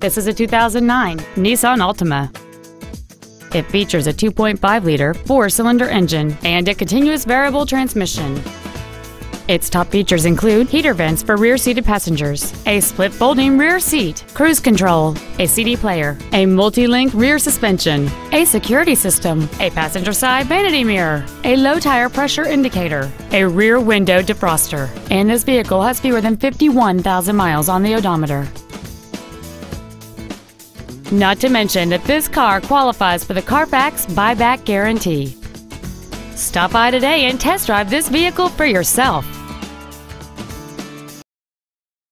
This is a 2009 Nissan Altima. It features a 2.5-liter four-cylinder engine and a continuous variable transmission. Its top features include heater vents for rear-seated passengers, a split folding rear seat, cruise control, a CD player, a multi-link rear suspension, a security system, a passenger side vanity mirror, a low tire pressure indicator, a rear window defroster, and this vehicle has fewer than 51,000 miles on the odometer. Not to mention that this car qualifies for the Carfax buyback guarantee. Stop by today and test drive this vehicle for yourself.